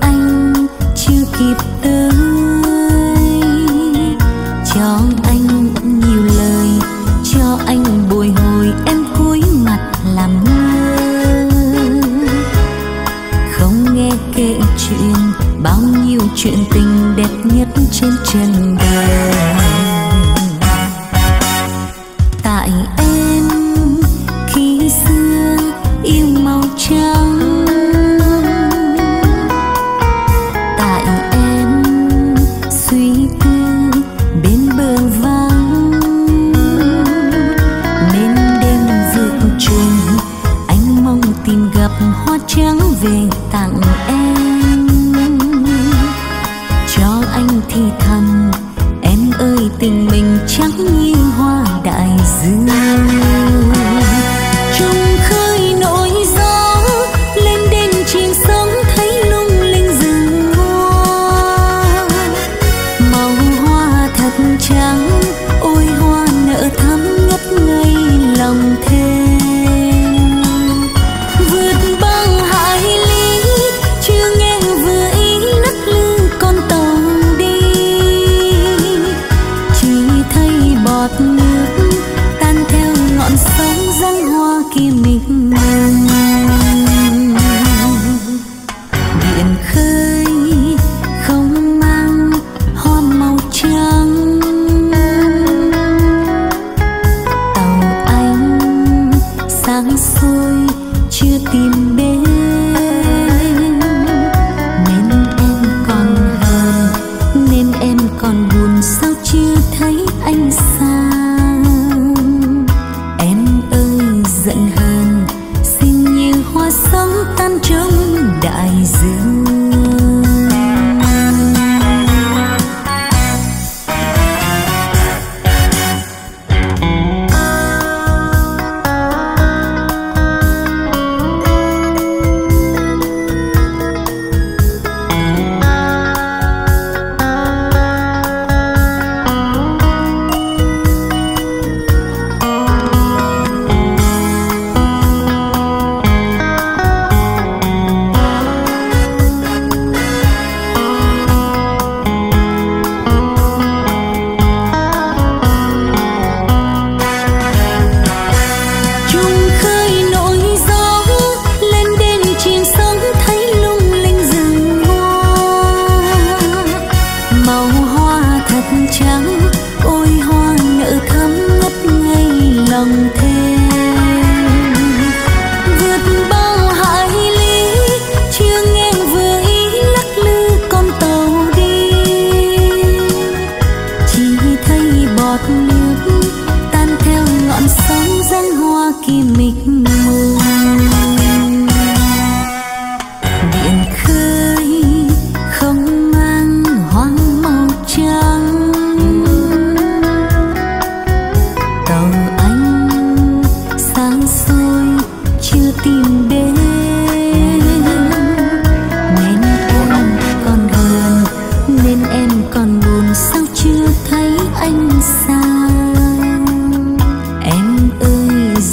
anh chưa kịp tới. Cho anh nhiều lời, cho anh bồi hồi em cúi mặt làm ngơ. Không nghe kể chuyện, bao nhiêu chuyện tình đẹp nhất trên trần đời. tặng em. Cho anh thì thầm, em ơi tình mình trắng như hoa đại dương.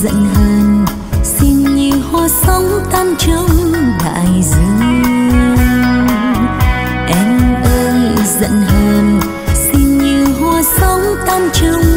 giận hờn, xin như hoa sóng tan trong đại dương. Em ơi, giận hờn, xin như hoa sóng tan trong